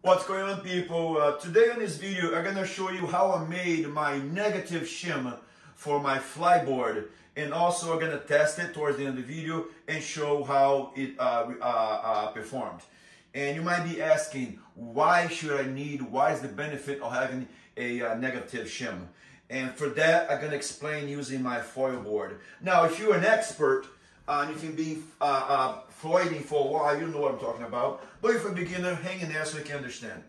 What's going on people? Uh, today in this video I'm gonna show you how I made my negative shim for my Fliteboard and also I'm gonna test it towards the end of the video and show how it uh, uh, uh, performed. And you might be asking why should I need, why is the benefit of having a uh, negative shim? And for that I'm gonna explain using my foil board. Now if you're an expert uh, and if you've been uh, uh, for a while, you know what I'm talking about. But if you're a beginner, hang in there so you can understand.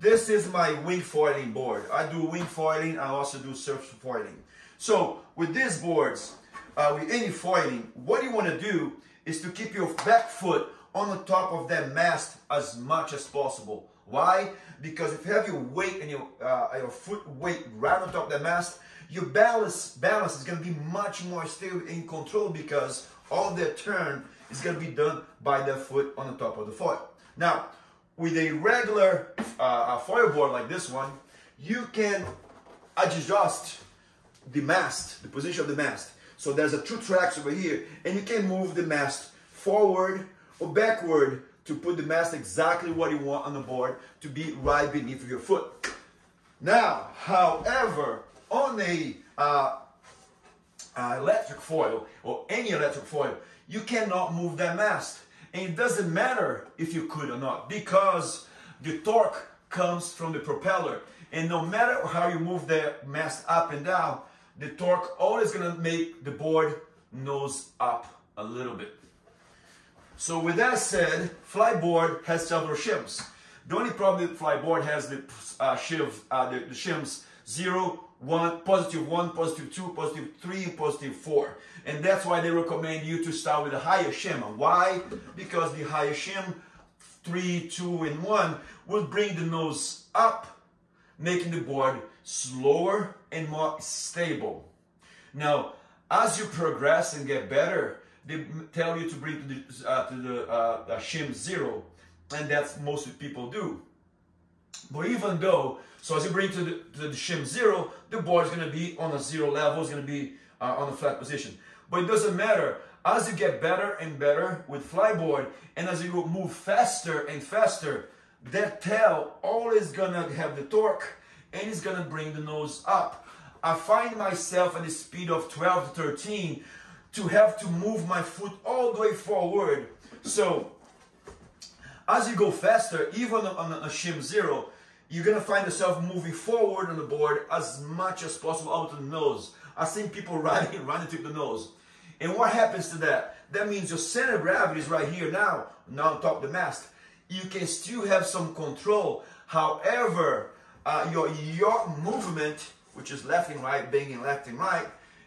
This is my wing foiling board. I do wing foiling, I also do surf foiling. So with these boards, uh, with any foiling, what you want to do is to keep your back foot on the top of that mast as much as possible. Why? Because if you have your weight and your, uh, your foot weight right on top of the mast, your balance, balance is going to be much more stable and control because all the turn is going to be done by the foot on the top of the foil. Now, with a regular uh, foil board like this one, you can adjust the mast, the position of the mast. So there's a two tracks over here, and you can move the mast forward or backward to put the mast exactly what you want on the board to be right beneath your foot. Now, however, on a uh, uh, electric foil or any electric foil, you cannot move that mast. And it doesn't matter if you could or not because the torque comes from the propeller. And no matter how you move the mast up and down, the torque always gonna make the board nose up a little bit. So with that said, Fliteboard has several shims. The only problem with Fliteboard has the uh, shiv, uh, the, the shims 0, 1, positive 1, positive 2, positive 3, positive 4. And that's why they recommend you to start with a higher shim. Why? Because the higher shim, 3, 2, and 1, will bring the nose up, making the board slower and more stable. Now, as you progress and get better, they tell you to bring to the, uh, to the uh, shim 0, and that's most people do. But even though, so as you bring to the, to the shim zero, the board is going to be on a zero level, it's going to be uh, on a flat position. But it doesn't matter. As you get better and better with Fliteboard, and as you move faster and faster, that tail always gonna have the torque and it's gonna bring the nose up. I find myself at the speed of 12 to 13 to have to move my foot all the way forward. So as you go faster, even on a shim zero, you're gonna find yourself moving forward on the board as much as possible out to the nose. I've seen people riding, running to the nose. And what happens to that? That means your center of gravity is right here now, now on top of the mast. You can still have some control. However, uh, your movement, which is left and right, banging left and right,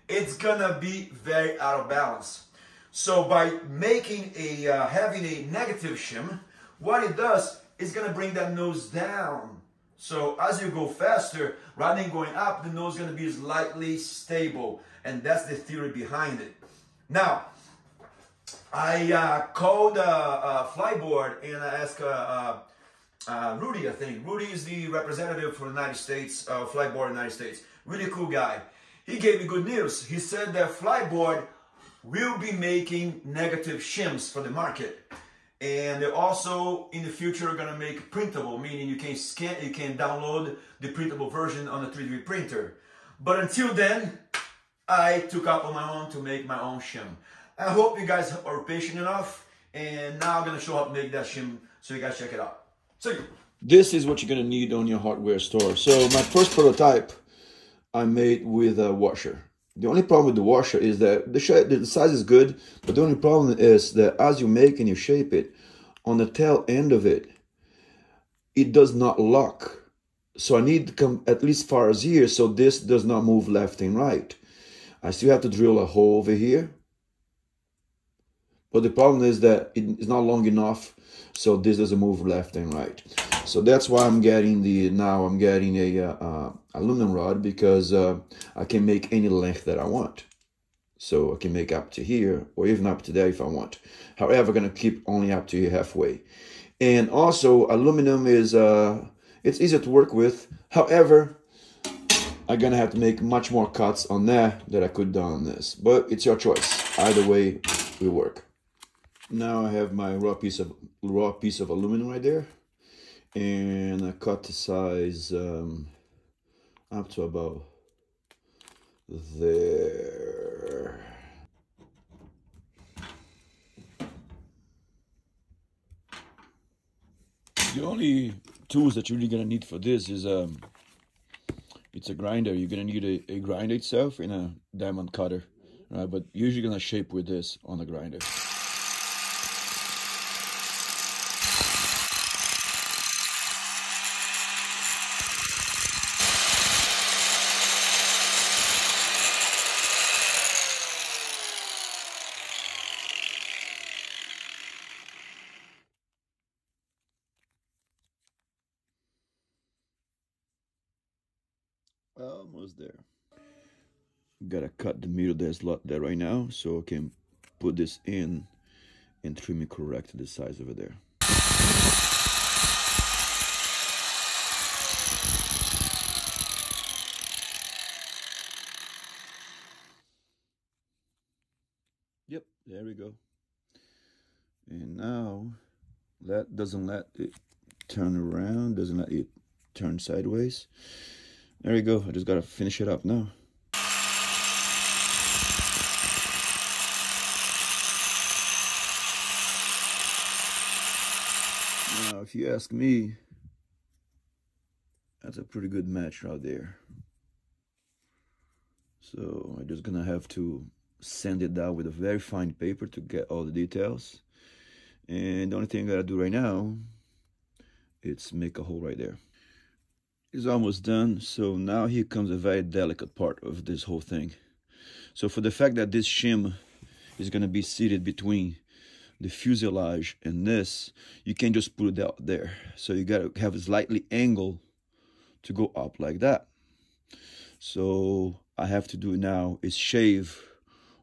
it's gonna be very out of balance. So by making a, uh, having a negative shim, what it does is to bring that nose down. So as you go faster, rather than going up, the nose is going to be slightly stable. And that's the theory behind it. Now, I uh, called uh, uh, Fliteboard and I asked uh, uh, uh, Rudy, I think. Rudy is the representative for the United States, uh, Fliteboard United States. Really cool guy. He gave me good news. He said that Fliteboard will be making negative shims for the market and they're also in the future going to make printable meaning you can scan you can download the printable version on a 3d printer. But until then i took up on my own to make my own shim. I hope you guys are patient enough and now i'm going to show up make that shim so you guys check it out. See this is what you're going to need on your hardware store. So my first prototype i made with a washer the only problem with the washer is that the, the size is good, but the only problem is that as you make and you shape it, on the tail end of it, it does not lock. So I need to come at least far as here so this does not move left and right. I still have to drill a hole over here. But the problem is that it's not long enough so this doesn't move left and right. So that's why I'm getting the, now I'm getting a uh, uh, aluminum rod because uh, I can make any length that I want. So I can make up to here or even up to there if I want. However, I'm going to keep only up to here halfway. And also aluminum is, uh, it's easier to work with. However, I'm to have to make much more cuts on there that I could do on this. But it's your choice. Either way will work. Now I have my raw piece of raw piece of aluminum right there and I cut the size um, up to about there. The only tools that you're really gonna need for this is um, it's a grinder. You're gonna need a, a grinder itself and a diamond cutter, right? But usually gonna shape with this on the grinder. Almost there. Gotta cut the middle there's lot there right now so I can put this in and trim it correct to the size over there. Yep, there we go. And now that doesn't let it turn around, doesn't let it turn sideways. There we go. I just gotta finish it up now. Now, if you ask me, that's a pretty good match right there. So I'm just gonna have to sand it down with a very fine paper to get all the details. And the only thing I gotta do right now, it's make a hole right there is almost done. So now here comes a very delicate part of this whole thing. So for the fact that this shim is going to be seated between the fuselage and this, you can't just put it out there. So you got to have a slightly angle to go up like that. So I have to do now is shave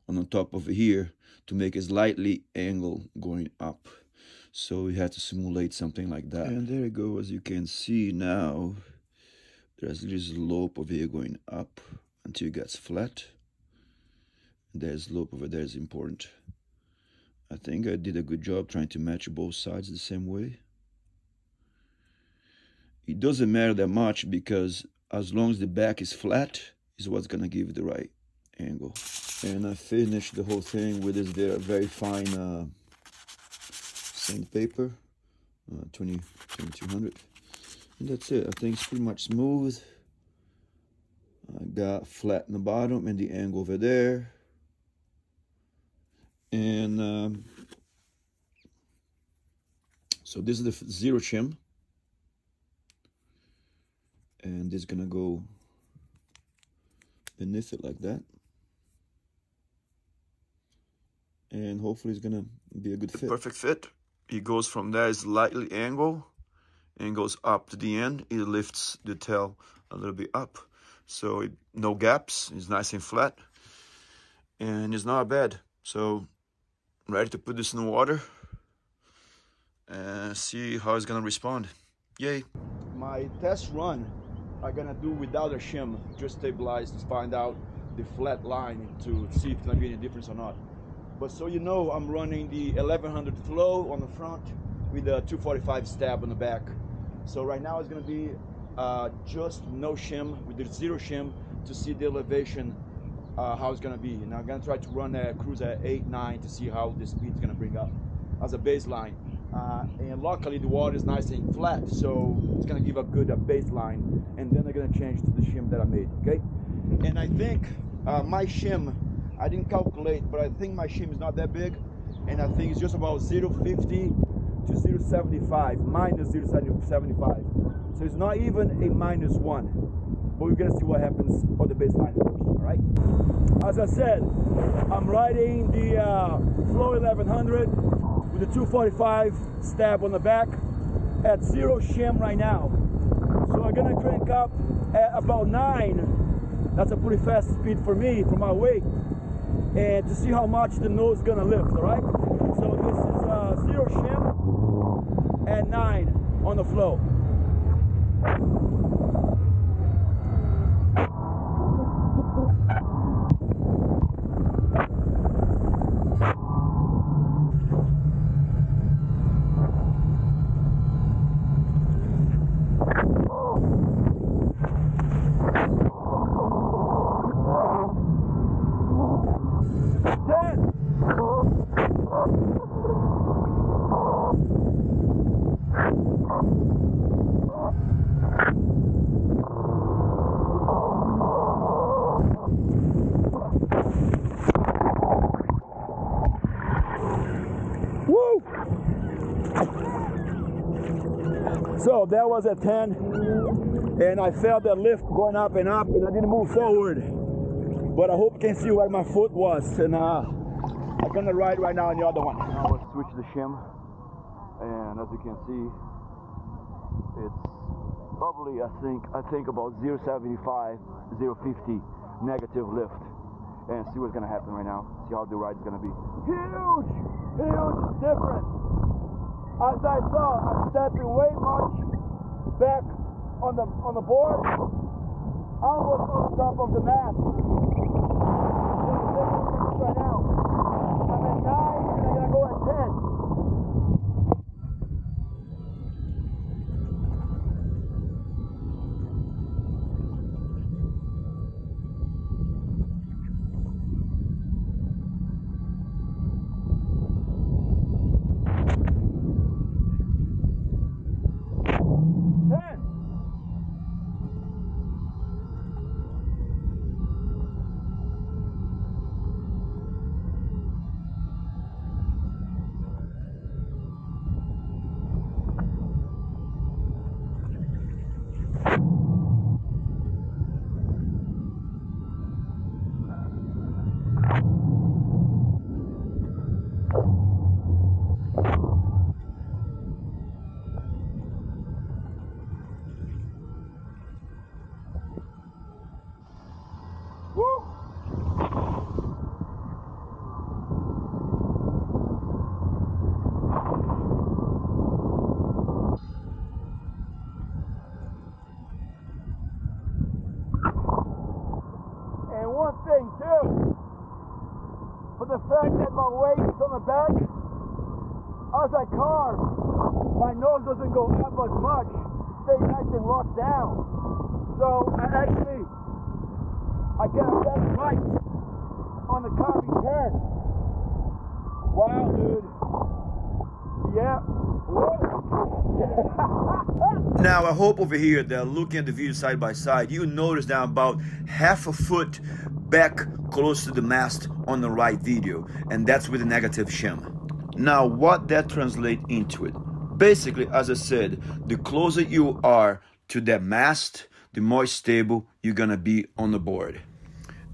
on the top of here to make a slightly angle going up. So we had to simulate something like that. And there you go, as you can see now, there's this slope over here going up until it gets flat. There's slope over there is important. I think I did a good job trying to match both sides the same way. It doesn't matter that much because as long as the back is flat is what's gonna give the right angle. And I finished the whole thing with this very fine uh, sandpaper, uh, 20, 2200. That's it. It's pretty much smooth. I got flat in the bottom and the angle over there. And um, so this is the zero shim. And this is gonna go beneath it like that. And hopefully it's gonna be a good fit. Perfect fit. It goes from there, slightly angle and goes up to the end. It lifts the tail a little bit up. So it, no gaps, it's nice and flat. And it's not bad. So ready to put this in the water and see how it's gonna respond. Yay. My test run I'm gonna do without a shim, just stabilize to find out the flat line to see if it's gonna be any difference or not. But so you know, I'm running the 1100 flow on the front with a 245 stab on the back. So right now it's gonna be uh, just no shim with zero shim to see the elevation uh, how it's gonna be. And I'm gonna try to run a cruise at 8, 9 to see how the speed's gonna bring up as a baseline. Uh, and luckily the water is nice and flat, so it's gonna give a good uh, baseline. And then I'm gonna change to the shim that I made, okay? And I think uh, my shim, I didn't calculate, but I think my shim is not that big. And I think it's just about 0.50 to 0.75, minus 0.75. So it's not even a minus one. But we're gonna see what happens on the baseline first, all right? As I said, I'm riding the uh, Flow 1100 with a 245 stab on the back at zero shim right now. So I'm gonna crank up at about nine. That's a pretty fast speed for me, for my weight. And to see how much the nose is gonna lift, all right? So this is uh, zero shim at 9 on the flow. So that was a 10 and I felt the lift going up and up and I didn't move forward. But I hope you can see where my foot was and uh, I'm gonna ride right now on the other one. Now let's switch the shim and as you can see it's probably I think I think about 075 050 negative lift and see what's gonna happen right now see how the ride's gonna be huge huge difference as I saw I'm stepping way much back on the on the board. Almost on top of the mast right now. I'm at 9 For the fact that my weight is on the back, as I carve, my nose doesn't go up as much, stay nice and locked down. So I actually I get a better right on the carving head. Wow, dude. Yeah. now I hope over here that looking at the view side by side, you notice that I'm about half a foot back close to the mast on the right video, and that's with a negative shim. Now what that translates into it. Basically, as I said, the closer you are to that mast, the more stable you're gonna be on the board.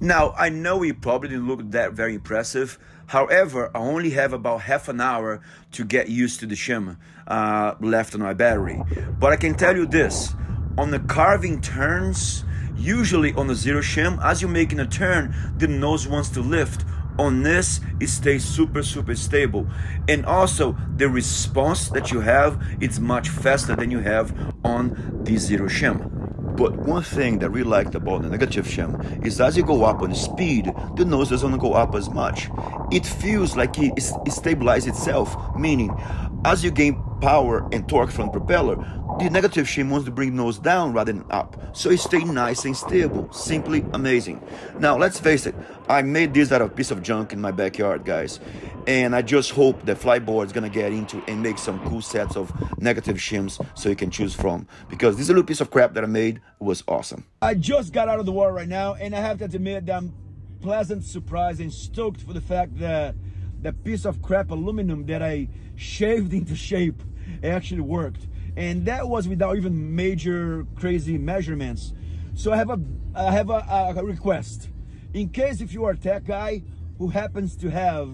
Now, I know it probably didn't look that very impressive. However, I only have about half an hour to get used to the shim uh, left on my battery. But I can tell you this, on the carving turns, usually on the zero shim, as you're making a turn, the nose wants to lift. On this, it stays super, super stable. And also, the response that you have, it's much faster than you have on the zero shim. But one thing that really liked about the negative shim is as you go up on speed, the nose doesn't go up as much. It feels like it, it stabilizes itself, meaning as you gain power and torque from the propeller, the negative shim wants to bring nose down rather than up. So it stays nice and stable. Simply amazing. Now, let's face it, I made this out of a piece of junk in my backyard, guys. And I just hope that Fliteboard is gonna get into and make some cool sets of negative shims so you can choose from. Because this little piece of crap that I made was awesome. I just got out of the water right now, and I have to admit that I'm pleasant surprised and stoked for the fact that the piece of crap aluminum that I shaved into shape actually worked. And that was without even major crazy measurements. So I have a I have a, a request. In case if you are a tech guy who happens to have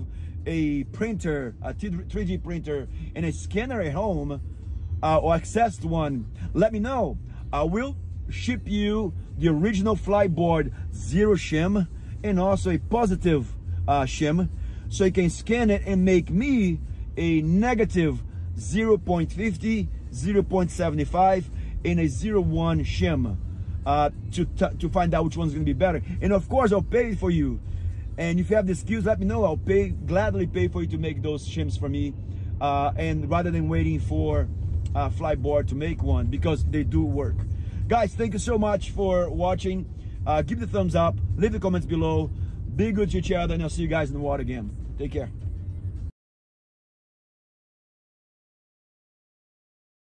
a printer, a 3D printer, and a scanner at home, uh, or access to one, let me know. I will ship you the original Fliteboard Zero shim and also a positive uh, shim so you can scan it and make me a negative 0.50, 0.75 and a 01 shim uh, to, to find out which one's gonna be better. And of course, I'll pay for you. And if you have the skills, let me know. I'll pay gladly pay for you to make those shims for me. Uh, and rather than waiting for uh, Fliteboard to make one because they do work. Guys, thank you so much for watching. Uh, give the thumbs up, leave the comments below. Be good to each other, and I'll see you guys in the water again. Take care.